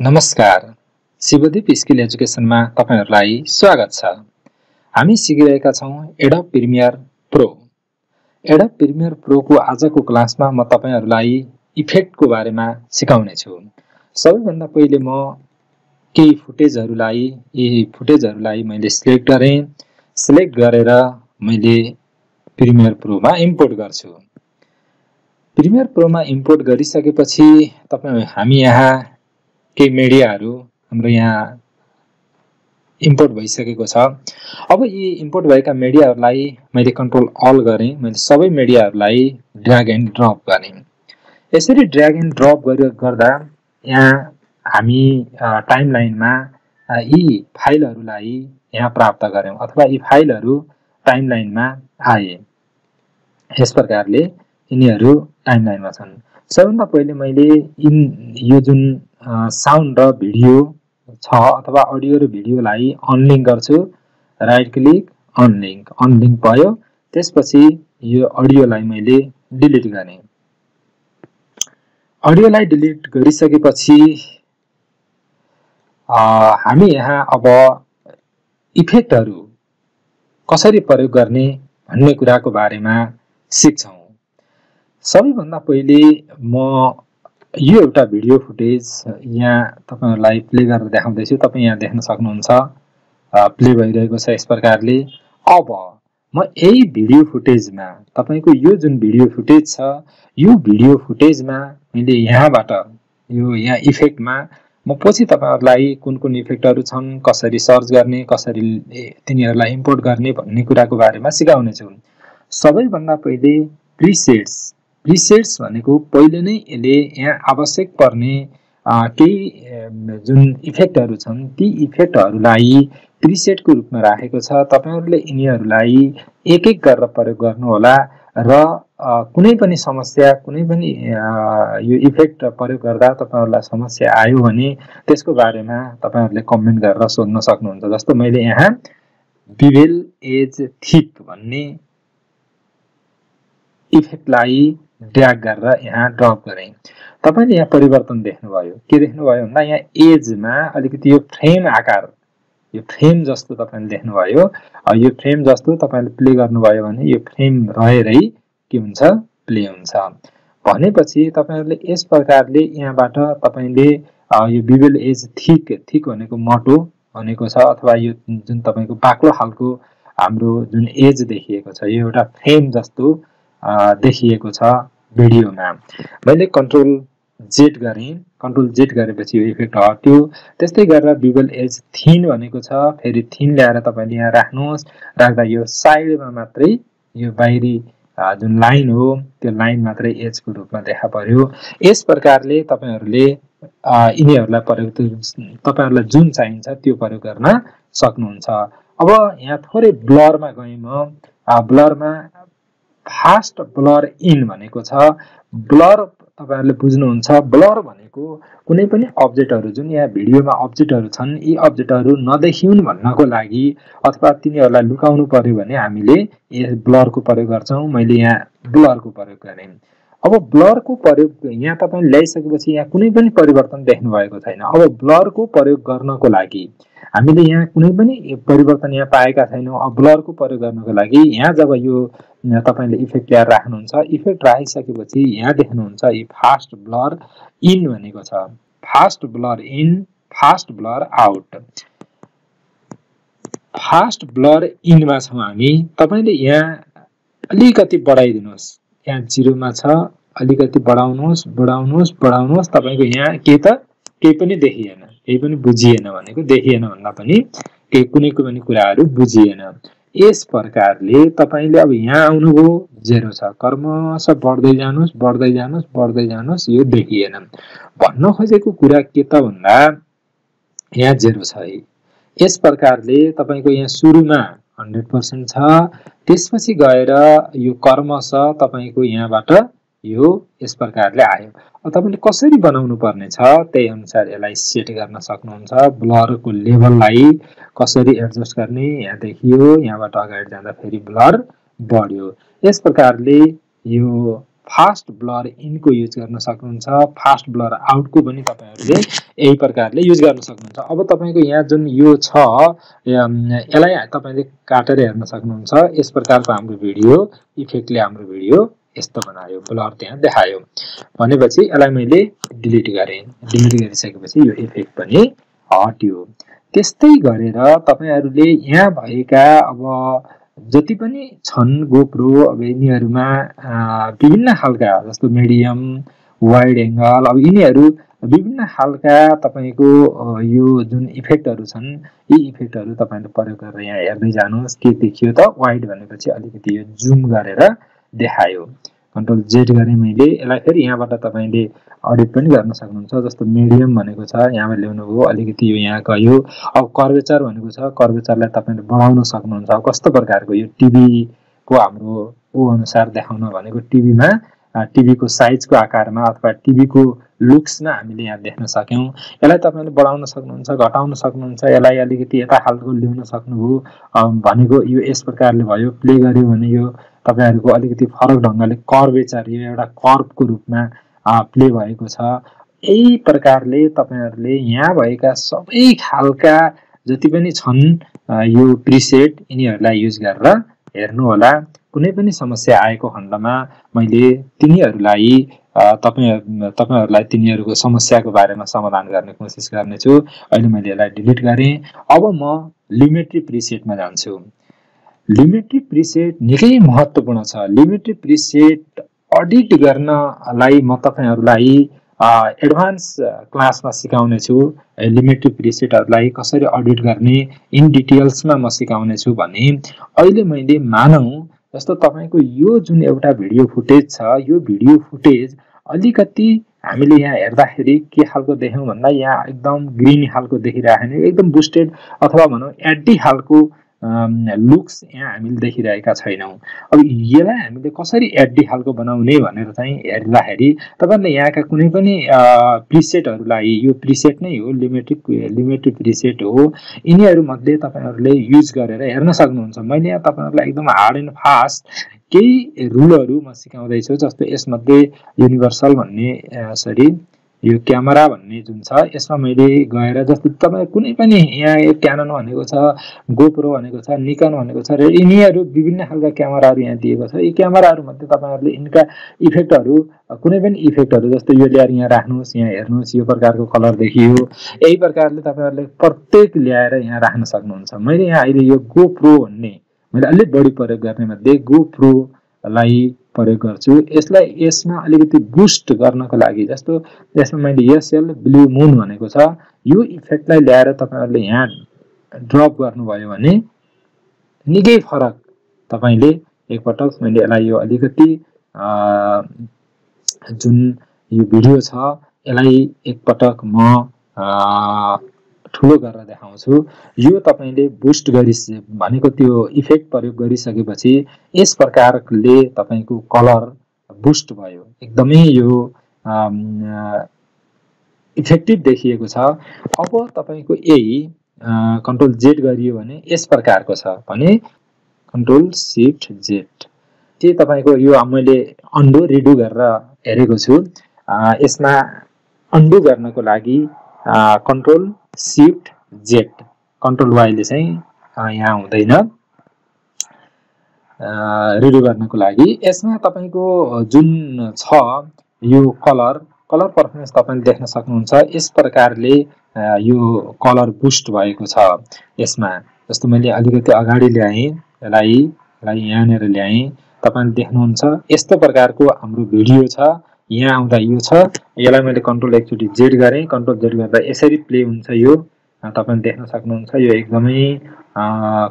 नमस्कार। शिवदीप स्किल एजुकेसनमा तपाईँहरूलाई स्वागत छ। हामी सिकिरहेका छौँ Adobe Premiere Pro. Adobe Premiere प्रोको आजको क्लासमा म तपाईँहरूलाई इफेक्टको बारेमा सिकाउने छु। सबैभन्दा पहिले म केही फुटेजहरूलाई यी फुटेजहरूलाई मैले सिलेक्ट गरेँ। सिलेक्ट गरेर मैले प्रिमियर प्रोमा इम्पोर्ट गर्छु। प्रिमियर प्रोमा इम्पोर्ट गरिसकेपछि तपाईँ हामी यहाँ केही मिडियाहरू हाम्रो यहाँ इम्पोर्ट भइसकेको छ। अब यी इम्पोर्ट भएका मिडियाहरूलाई मैले कन्ट्रोल अल गरेँ। मैले सबै मिडियाहरूलाई ड्र्याग एन्ड ड्रप गरेँ। यसरी ड्र्याग एन्ड ड्रप गरि गर्दा यहाँ हामी टाइम लाइनमा यी फाइलहरूलाई यहाँ प्राप्त गऱ्यौँ अथवा यी फाइलहरू टाइम लाइनमा आए। यस प्रकारले यिनीहरू टाइम लाइनमा छन्। सबभन्दा पहिले मैले इन यो जुन साउन्ड र भिडियो छ अथवा अडियो र भिडियोलाई अनलिङ्क गर्छु। राइट क्लिक अनलिङ्क अनलिङ्क भयो। त्यसपछि यो अडियोलाई मैले डिलिट गरेँ अडियोलाई डिलिट गरिसकेपछि हामी यहाँ अब इफेक्टहरू कसरी प्रयोग गर्ने भन्ने कुराको बारेमा सिक्छौँ। सबैभन्दा पहिले म यो एउटा भिडियो फुटेज यहाँ तपाईँहरूलाई प्ले गरेर देखाउँदैछु। तपाईँ यहाँ देख्न सक्नुहुन्छ प्ले भइरहेको छ यस प्रकारले। अब म यही भिडियो फुटेजमा तपाईँको यो जुन भिडियो फुटेज छ यो भिडियो फुटेजमा मैले यहाँबाट यो यहाँ इफेक्टमा म पछि तपाईँहरूलाई कुन कुन इफेक्टहरू छन् कसरी सर्च गर्ने कसरी तिनीहरूलाई इम्पोर्ट गर्ने भन्ने कुराको बारेमा सिकाउने छु। सबैभन्दा पहिले प्रिसेट्स। रिसेट्स भनेको पहिले नै यसले यहाँ आवश्यक पर्ने केही जुन इफेक्टहरू छन् ती इफेक्टहरूलाई प्रिसेटको रूपमा राखेको छ। तपाईँहरूले यिनीहरूलाई एक एक गरेर प्रयोग गर्नुहोला र कुनै पनि समस्या कुनै पनि यो इफेक्ट प्रयोग गर्दा तपाईँहरूलाई समस्या आयो भने त्यसको बारेमा तपाईँहरूले कमेन्ट गरेर सोध्न सक्नुहुन्छ। जस्तो मैले यहाँ बिभेल एज थिप भन्ने इफेक्टलाई ड्र्याग गरेर यहाँ ड्रप गरेँ तपाईँले यहाँ परिवर्तन देख्नुभयो के देख्नुभयो भन्दा यहाँ एजमा अलिकति यो फ्रेम आकार यो फ्रेम जस्तो तपाईँले देख्नुभयो यो फ्रेम जस्तो तपाईँले प्ले गर्नुभयो भने यो फ्रेम रहेरै के हुन्छ प्ले हुन्छ भनेपछि तपाईँहरूले यस प्रकारले यहाँबाट तपाईँले यो बिबेल एज थिक थिक भनेको मोटो भनेको छ अथवा यो जुन तपाईँको बाक्लो खालको हाम्रो जुन एज देखिएको छ यो एउटा फ्रेम जस्तो देखिएको छ भिडियोमा। मैले कन्ट्रोल जेट गरेँ। कन्ट्रोल जेट गरेपछि यो इफेक्ट हट्यो। त्यस्तै गरेर बिबल एज थिन भनेको छ। फेरि थिन ल्याएर तपाईँले यहाँ राख्नुहोस्। राख्दा यो साइडमा मात्रै यो बाहिरी जुन लाइन हो त्यो लाइन मात्रै एजको रूपमा देखा पर्यो। यस प्रकारले तपाईँहरूले यिनीहरूलाई प्रयोग तपाईँहरूलाई जुन चाहिन्छ त्यो प्रयोग गर्न सक्नुहुन्छ। अब यहाँ थोरै ब्लरमा गएँ म। ब्लरमा फास्ट ब्लर इन भनेको छ। ब्लर तपाईँहरूले बुझ्नुहुन्छ ब्लर भनेको कुनै पनि अब्जेक्टहरू जुन यहाँ भिडियोमा अब्जेक्टहरू छन् यी अब्जेक्टहरू नदेखिउन् भन्नको लागि अथवा तिनीहरूलाई लुकाउनु पर्यो भने हामीले ब्लरको प्रयोग गर्छौँ। मैले यहाँ ब्लरको प्रयोग गरेँ। अब ब्लरको प्रयोग यहाँ तपाईँ ल्याइसकेपछि यहाँ कुनै पनि परिवर्तन देख्नु भएको छैन। अब ब्लरको प्रयोग गर्नको लागि हामीले यहाँ कुनै पनि परिवर्तन यहाँ पाएका छैनौँ। अब ब्लरको प्रयोग गर्नको लागि यहाँ जब यो तपाईँले इफेक्ट ल्याएर राख्नुहुन्छ इफेक्ट राखिसकेपछि यहाँ देख्नुहुन्छ यी फास्ट ब्लर इन भनेको छ। Fast blur in fast blur out. Fast blur इनमा छौँ हामी। तपाईँले यहाँ अलिकति बढाइदिनुहोस्। यहाँ जिरोमा छ। अलिकति बढाउनुहोस् बढाउनुहोस् बढाउनुहोस्। तपाईँको यहाँ के त केही पनि देखिएन। केही पनि बुझिएन भनेको देखिएन भन्दा पनि केही कुनै पनि कुराहरू बुझिएन। यस प्रकारले तपाईँले अब यहाँ आउनुभयो जेरो छ। कर्मश बढ्दै जानुहोस् बढ्दै जानुहोस् बढ्दै जानुहोस् यो देखिएन। भन्न खोजेको कुरा के त भन्दा यहाँ जेरो छ है। यस प्रकारले तपाईँको यहाँ सुरुमा हन्ड्रेड पर्सेन्ट छ। त्यसपछि गएर यो कर्म छ तपाईँको यहाँबाट यो यस प्रकारले आयो। तपाईँले कसरी बनाउनु पर्ने छ त्यही अनुसार यसलाई सेट गर्न सक्नुहुन्छ। ब्लरको लेभललाई कसरी एडजस्ट गर्ने यहाँ देखियो यहाँबाट अगाडि जाँदा फेरि ब्लर बढ्यो। यस प्रकारले यो फास्ट ब्लर इनको युज गर्न सक्नुहुन्छ फास्ट ब्लर आउटको पनि तपाईँहरूले यही प्रकारले युज गर्न सक्नुहुन्छ। अब तपाईँको यहाँ जुन यो छ यसलाई तपाईँले काटेर हेर्न सक्नुहुन्छ। यस प्रकारको हाम्रो भिडियो इफेक्टले हाम्रो भिडियो यस्तो बनायो ब्लर त्यहाँ देखायो। भनेपछि यसलाई मैले डिलिट गरेँ। डिलिट गरिसकेपछि यो इफेक्ट पनि हट्यो। त्यस्तै गरेर तपाईँहरूले यहाँ भएका अब जति पनि छन् गोप्रो अब यिनीहरूमा विभिन्न खालका जस्तो मिडियम वाइड एङ्गल अब यिनीहरू विभिन्न खालका तपाईँको यो जुन इफेक्टहरू छन् यी इफेक्टहरू तपाईँले प्रयोग गरेर यहाँ हेर्दै जानुहोस् के देखियो त वाइड भनेपछि अलिकति यो जुम गरेर देखायो। कन्ट्रोल जेड गरेँ मैले। यसलाई फेरि यहाँबाट तपाईँले अडिट पनि गर्न सक्नुहुन्छ जस्तो मिडियम भनेको छ यहाँबाट ल्याउनुभयो अलिकति यो यहाँ गयो। अब कर्वेचर भनेको छ कर्वेचरलाई तपाईँले बढाउन सक्नुहुन्छ। अब कस्तो प्रकारको यो टिभीको हाम्रो ऊ अनुसार देखाउन भनेको टिभीमा टिभीको साइजको आकारमा अथवा टिभीको लुक्समा हामीले यहाँ देख्न सक्यौँ। यसलाई तपाईँले बढाउन सक्नुहुन्छ घटाउन सक्नुहुन्छ यसलाई अलिकति यता खालको ल्याउन सक्नुभयो। भनेको यो यस प्रकारले भयो प्ले गर्यो भने यो तपाईँहरूको अलिकति फरक ढङ्गले कर्वेचर यो एउटा कर्वको रूपमा प्ले भएको छ। यही प्रकारले तपाईँहरूले यहाँ भएका सबै खालका जति पनि छन् यो प्रिसेट यिनीहरूलाई युज गरेर हेर्नुहोला कुनै पनि समस्या आएको खण्डमा मैले तिनीहरूलाई तपाईँ तपाईँहरूलाई तिनीहरूको समस्याको बारेमा समाधान गर्ने कोसिस गर्नेछु। अहिले मैले यसलाई डिलिट गरेँ। अब म लिमिट्री प्रिसेटमा जान्छु। लिमिटेड प्रिसेट निकै महत्त्वपूर्ण छ। लिमिटेड प्रिसेट अडिट गर्नलाई म तपाईँहरूलाई एडभान्स क्लासमा सिकाउने छु लिमिटेड प्रिसेटहरूलाई कसरी अडिट गर्ने इन डिटेल्समा म सिकाउने छु भने अहिले मैले मानौँ जस्तो तपाईँको यो जुन एउटा भिडियो फुटेज छ यो भिडियो फुटेज अलिकति हामीले यहाँ हेर्दाखेरि के खालको देख्यौँ भन्दा यहाँ एकदम ग्रिन खालको देखिरहेको एकदम बुस्टेड अथवा भनौँ एड्डी खालको लुक्स यहाँ हामीले देखिरहेका छैनौँ। अब यसलाई हामीले कसरी एड्डी खालको बनाउने भनेर चाहिँ हेर्दाखेरि तपाईँहरूले यहाँका कुनै पनि प्रिसेटहरूलाई यो प्रिसेट नै हो लिमिटेड लिमिटेड प्रिसेट हो यिनीहरूमध्ये तपाईँहरूले युज गरेर हेर्न सक्नुहुन्छ। मैले यहाँ तपाईँहरूलाई एकदम हार्ड एन्ड फास्ट केही रुलहरू म सिकाउँदैछु जस्तो यसमध्ये युनिभर्सल भन्ने सरी यो क्यामेरा भन्ने जुन छ यसमा मैले गएर जस्तो तपाईँ कुनै पनि यहाँ क्यानन भनेको छ गोप्रो भनेको छ निकन भनेको छ र यिनीहरू विभिन्न खालका क्यामेराहरू यहाँ दिएको छ। यी क्यामेराहरूमध्ये तपाईँहरूले यिनका इफेक्टहरू कुनै पनि इफेक्टहरू जस्तो यो ल्याएर यहाँ राख्नुहोस् यहाँ हेर्नुहोस् यो प्रकारको कलर देखियो। यही प्रकारले तपाईँहरूले प्रत्येक ल्याएर यहाँ राख्न सक्नुहुन्छ। मैले यहाँ अहिले यो गोप्रो भन्ने मैले अलिक बढी प्रयोग गर्ने मध्ये गोप्रोलाई प्रयोग गर्छु। यसलाई यसमा अलिकति बुस्ट गर्नको लागि जस्तो यसमा मैले एसएल ब्लु मुन भनेको छ यो इफेक्टलाई ल्याएर तपाईँहरूले यहाँ ड्रप गर्नुभयो भने निकै फरक तपाईँले एकपटक मैले यसलाई यो अलिकति जुन यो भिडियो छ यसलाई एकपटक म ठुलो गरेर देखाउँछु। यो तपाईँले बुस्ट गरि भनेको त्यो इफेक्ट प्रयोग गरिसकेपछि यस प्रकारले तपाईँको कलर बुस्ट भयो। एकदमै यो इफेक्टिभ देखिएको छ। अब तपाईँको यही कन्ट्रोल जेड गरियो भने यस प्रकारको छ भने कन्ट्रोल सिफ्ट जेड चाहिँ तपाईँको यो मैले अन्डो रिडु गरेर हेरेको छु। यसमा अन्डु गर्नको लागि कन्ट्रोल सिफ्ट जेट कन्ट्रोल वाइले चाहिँ यहाँ हुँदैन। रिड्यु गर्नको लागि। यसमा तपाईँको जुन छ यो कलर कलर पर्फर्मेन्स तपाईँले देख्न सक्नुहुन्छ। यस प्रकारले यो कलर बुस्ट भएको छ यसमा। जस्तो मैले अलिकति अगाडि ल्याएँ यसलाई यसलाई यहाँनिर ल्याएँ। तपाईँले देख्नुहुन्छ यस्तो प्रकारको हाम्रो भिडियो छ। यहाँ आउँदा यो छ। यसलाई मैले कन्ट्रोल एकचोटि जेड गरेँ। कन्ट्रोल जेड गर्दा यसरी प्ले हुन्छ यो। तपाईँले देख्न सक्नुहुन्छ यो एकदमै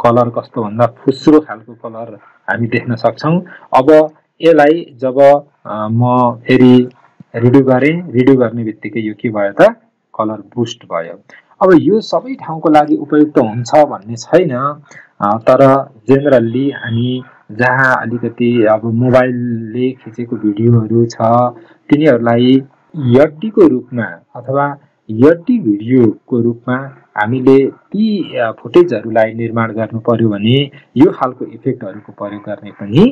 कलर कस्तो भन्दा फुस्रो खालको कलर हामी देख्न सक्छौँ। अब यसलाई जब म फेरि रिड्यु गरेँ रिड्यु गर्ने बित्तिकै यो के भयो त? कलर बुस्ट भयो। अब यो सबै ठाउँको लागि उपयुक्त हुन्छ भन्ने छैन। तर जेनरल्ली हामी जहाँ अलिकति अब मोबाइलले खिचेको भिडियोहरू छ तिनीहरूलाई यड्डीको रूपमा अथवा यड्डी भिडियोको रूपमा हामीले ती फुटेजहरूलाई निर्माण गर्नु पर्यो भने यो खालको इफेक्टहरूको प्रयोग गर्ने पनि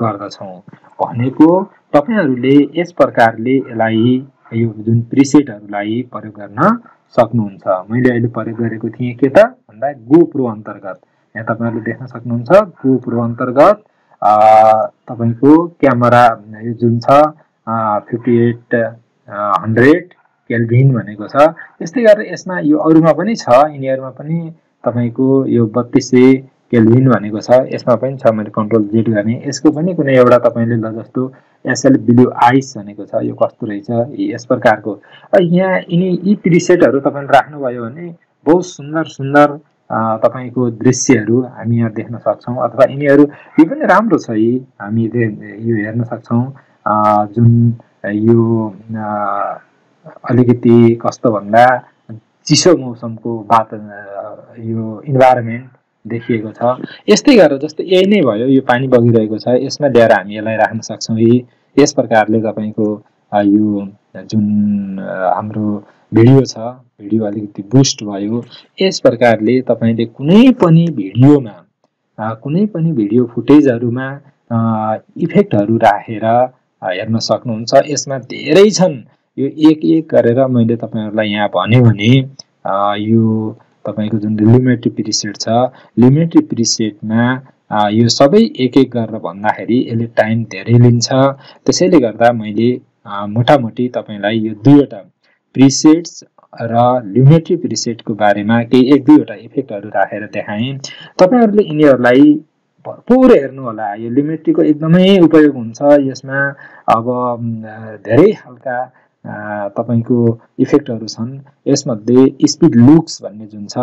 गर्दछौँ। भनेको तपाईँहरूले यस प्रकारले यसलाई यो जुन प्रिसेटहरूलाई प्रयोग गर्न सक्नुहुन्छ। मैले अहिले प्रयोग गरेको थिएँ के त? भन्दा गोप्रो अन्तर्गत। यहाँ तपाईँहरूले देख्न सक्नुहुन्छ गोप्रो अन्तर्गत तपाईँको क्यामेरा यो जुन छ फिफ्टी एट हन्ड्रेड केल्भिन भनेको छ यस्तै गरेर यसमा यो अरूमा पनि छ यिनीहरूमा पनि तपाईँको यो बत्तिस सय केल्भिन भनेको छ यसमा पनि छ मैले कन्ट्रोल जेड गर्ने यसको पनि कुनै एउटा तपाईँले ल जस्तो एसएल ब्लु आइस भनेको छ यो कस्तो रहेछ यस प्रकारको। यहाँ यिनी यी प्रिसेटहरू तपाईँले राख्नुभयो भने बहुत सुन्दर सुन्दर तपाईँको दृश्यहरू हामी यहाँ देख्न सक्छौँ अथवा यिनीहरू यो पनि राम्रो छ यी हामी यो हेर्न सक्छौँ जुन यो अलिकति कस्तो भन्दा चिसो मौसमको बात यो इन्भाइरोमेन्ट देखिएको छ। यस्तै गरेर जस्तै यही नै भयो यो पानी बगिरहेको छ यसमा ल्याएर हामी यसलाई राख्न सक्छौँ यी यस प्रकारले तपाईँको यो जुन हाम्रो भिडियो छ भिडियो अलिकति बुस्ट भयो। यस प्रकारले तपाईँले कुनै पनि भिडियोमा कुनै पनि भिडियो फुटेजहरूमा इफेक्टहरू राखेर हेर्न सक्नुहुन्छ। यसमा धेरै छन्। यो एक एक गरेर मैले तपाईँहरूलाई यहाँ भन्यो भने यो तपाईँको जुन लिमिटेड प्रिसेट छ लिमिटेड प्रिसेटमा यो सबै एक एक गरेर भन्दाखेरि यसले टाइम धेरै लिन्छ। त्यसैले गर्दा मैले मोटामोटी तपाईँलाई यो दुईवटा प्रिसेट्स र लिमिटेड प्रिसेटको बारेमा केही एक दुईवटा इफेक्टहरू राखेर देखाएँ। तपाईँहरूले यिनीहरूलाई भरपुर हेर्नु होला यो लिमिटीको एकदमै उपयोग हुन्छ। यसमा अब धेरै खालका तपाईँको इफेक्टहरू छन्। यसमध्ये स्पिड लुक्स भन्ने जुन छ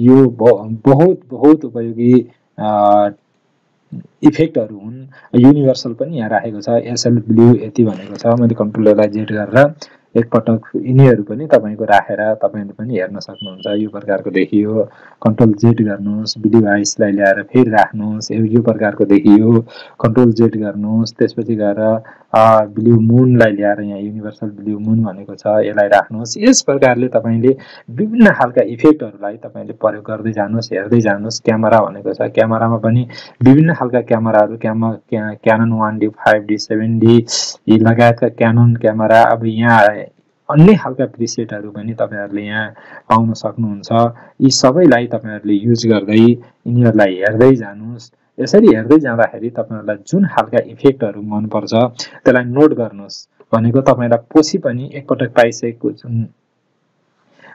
यो बहुत बहुत उपयोगी इफेक्टहरू हुन्। युनिभर्सल पनि यहाँ राखेको छ एसएल यति भनेको छ। मैले कन्ट्रोलरलाई जेट गरेर एकपटक यिनीहरू पनि तपाईँको राखेर तपाईँले पनि हेर्न सक्नुहुन्छ। यो प्रकारको देखियो। कन्ट्रोल जेट गर्नुहोस् भिडियो आइसलाई ल्याएर फेरि राख्नुहोस् यो प्रकारको देखियो। कन्ट्रोल जेट गर्नुहोस् त्यसपछि गएर ब्लु मुनलाई ल्याएर यहाँ युनिभर्सल ब्लु मुन भनेको छ यसलाई राख्नुहोस्। यस प्रकारले तपाईँले विभिन्न खालका इफेक्टहरूलाई तपाईँले प्रयोग गर्दै जानुहोस् हेर्दै जानुहोस्। क्यामेरा भनेको छ। क्यामेरामा पनि विभिन्न खालका क्यामेराहरू क्यामा Canon one D five D seven D लगायतका क्यानन क्यामेरा। अब यहाँ अन्य खालका प्रिसेटहरू पनि तपाईँहरूले यहाँ पाउन सक्नुहुन्छ। यी सबैलाई तपाईँहरूले युज गर्दै यिनीहरूलाई हेर्दै जानुहोस्। यसरी हेर्दै जाँदाखेरि तपाईँहरूलाई जुन खालका इफेक्टहरू मनपर्छ त्यसलाई नोट गर्नुहोस्। भनेको तपाईँलाई पछि पनि एकपटक पाइसकेको जुन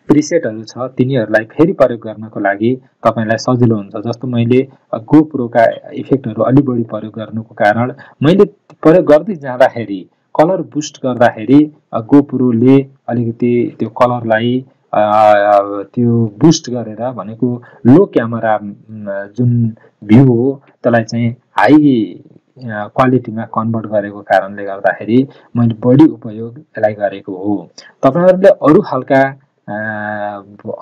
प्रिसेटहरू छ तिनीहरूलाई फेरि प्रयोग गर्नको लागि तपाईँलाई सजिलो हुन्छ। जस्तो मैले गोप्रोका इफेक्टहरू अलि बढी प्रयोग गर्नुको कारण मैले प्रयोग गर्दै जाँदाखेरि कलर बुस्ट गर्दाखेरि गोप्रोले अलिकति त्यो कलरलाई त्यो बुस्ट गरेर भनेको लो क्यामेरा जुन भ्यू हो त्यसलाई चाहिँ हाई क्वालिटीमा कन्भर्ट गरेको कारणले गर्दाखेरि मैले बढी उपयोग यसलाई गरेको हो। तपाईँहरूले अरू खालका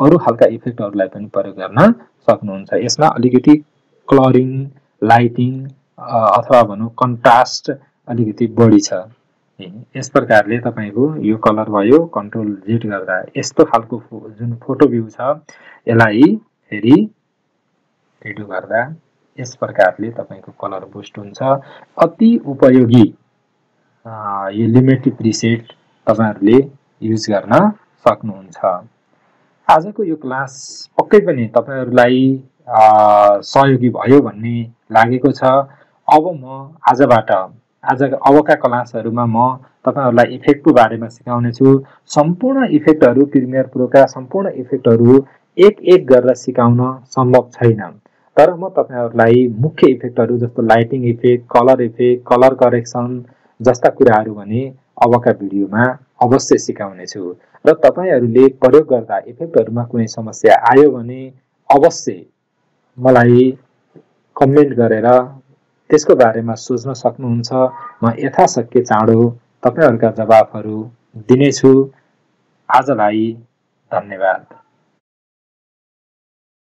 अरू खालका इफेक्टहरूलाई पनि प्रयोग गर्न सक्नुहुन्छ। यसमा अलिकति क्लरिङ लाइटिङ अथवा भनौँ कन्ट्रास्ट अलिकति बढी छ। यस प्रकारले तपाईँको यो कलर भयो कन्ट्रोल जेट गर्दा। यस्तो खालको जुन फोटो भ्यू छ यसलाई फेरि रेडो गर्दा यस प्रकारले तपाईँको कलर बुस्ट हुन्छ। अति उपयोगी यो लिमिटेड प्रिसेट तपाईँहरूले युज गर्न सक्नुहुन्छ। आजको यो क्लास पक्कै पनि तपाईँहरूलाई सहयोगी भयो भन्ने लागेको छ। अब म आजबाट आज अबका क्लासहरूमा म तपाईँहरूलाई इफेक्टको बारेमा सिकाउने छु सम्पूर्ण इफेक्टहरू प्रिमियर प्रोका सम्पूर्ण इफेक्टहरू एक एक गरेर सिकाउन सम्भव छैन। तर म तपाईँहरूलाई मुख्य इफेक्टहरू जस्तो lighting effect colour effect colour correction जस्ता कुराहरू भने अबका भिडियोमा अवश्य सिकाउने छु र तपाईँहरूले प्रयोग गर्दा इफेक्टहरूमा कुनै समस्या आयो भने अवश्य मलाई कमेन्ट गरेर त्यसको बारेमा सोच्न सक्नुहुन्छ। म यथाशक्य चाँडो तपाईँहरूका जवाफहरू दिनेछु। आजलाई धन्यवाद।